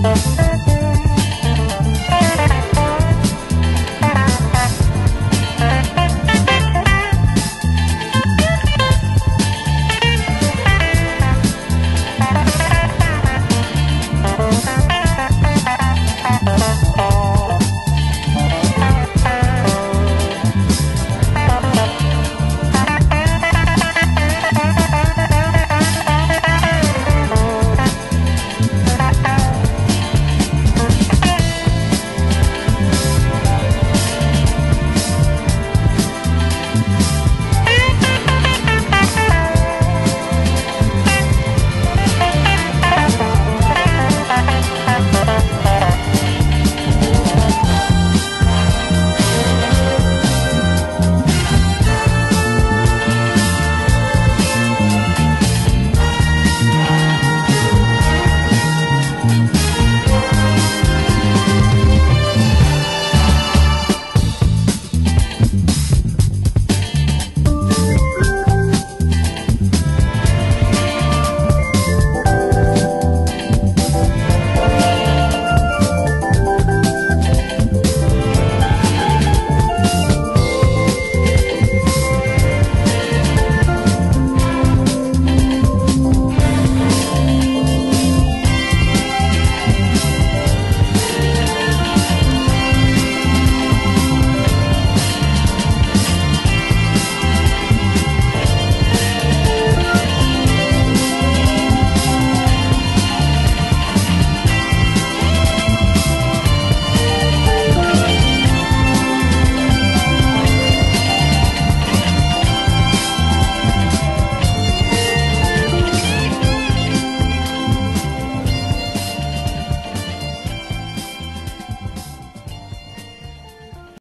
Música